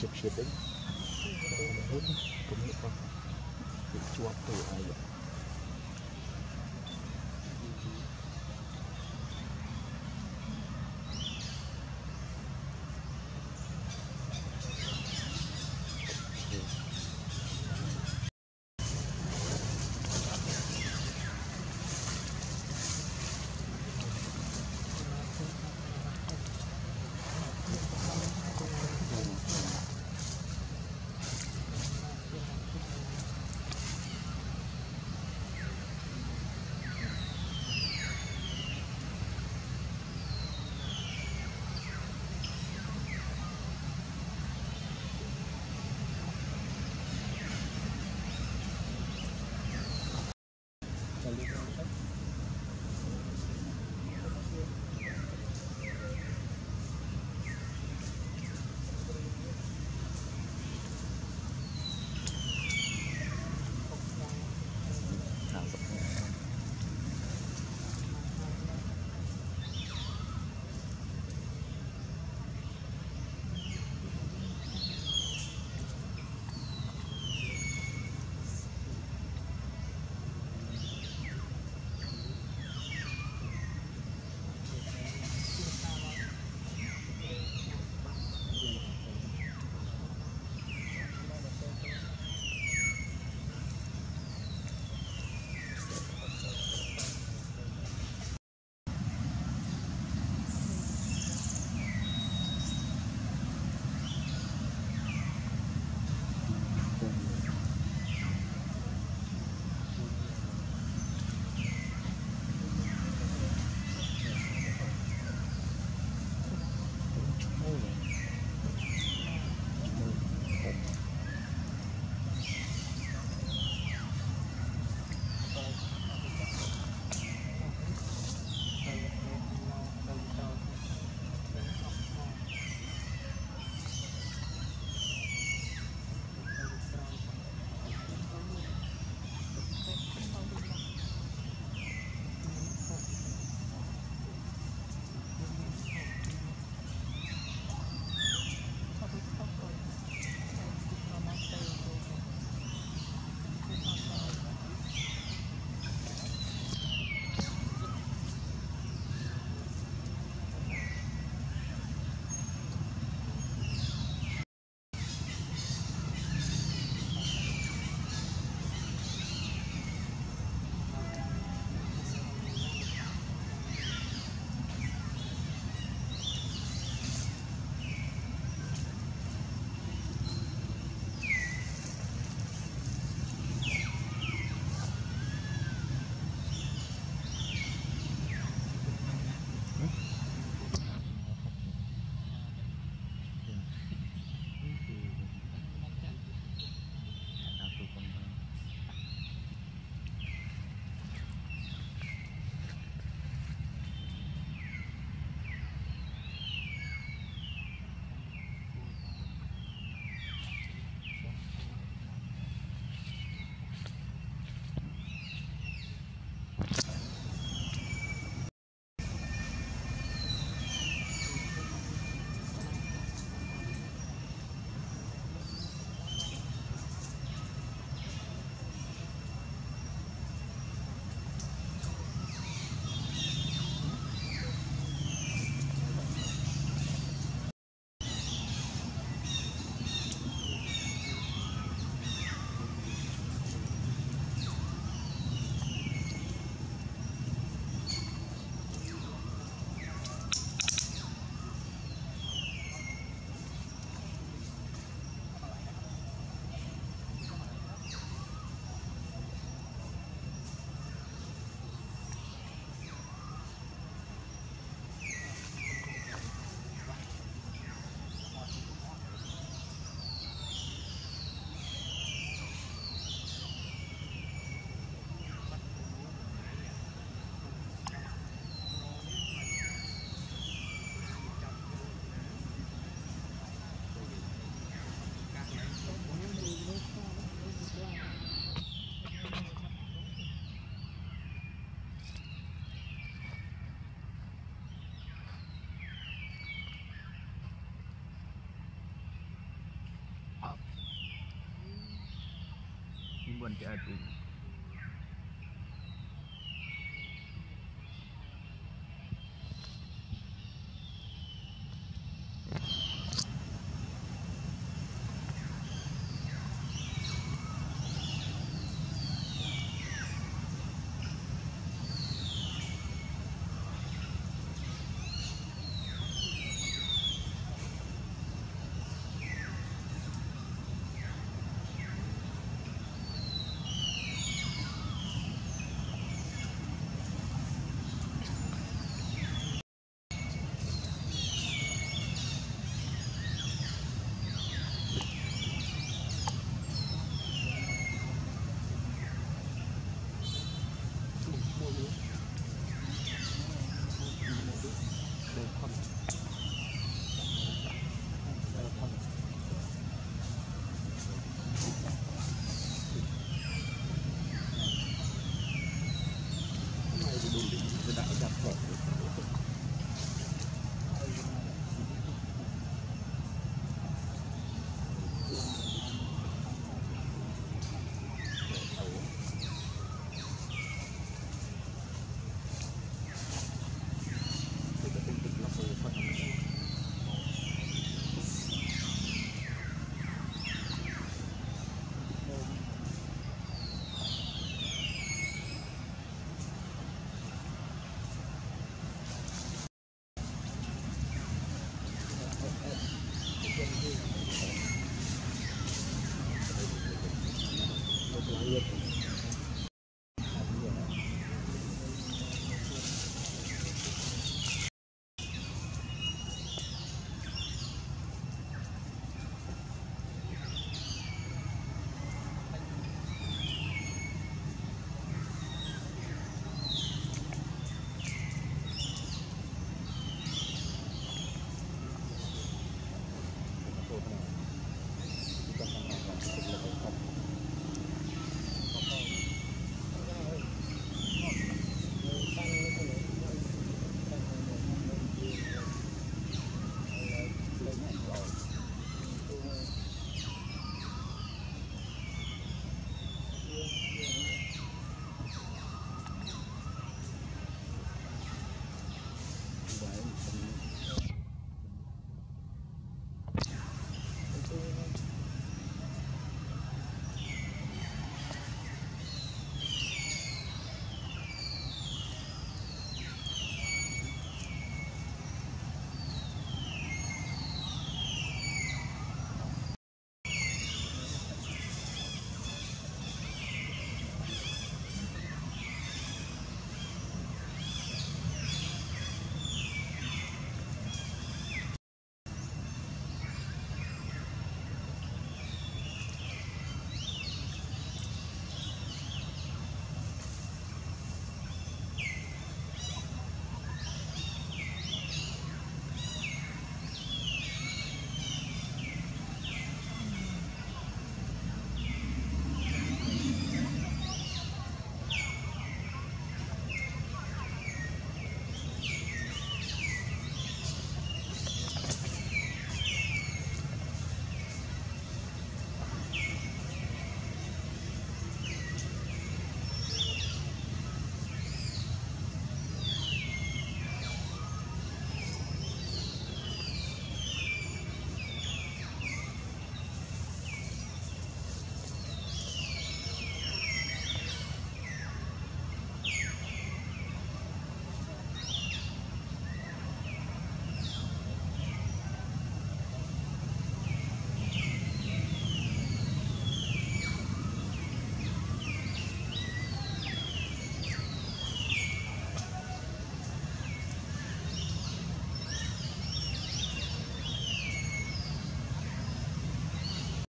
ជិបជិបវិញគំនិតរបស់ជាប់ទៅហើយ 2018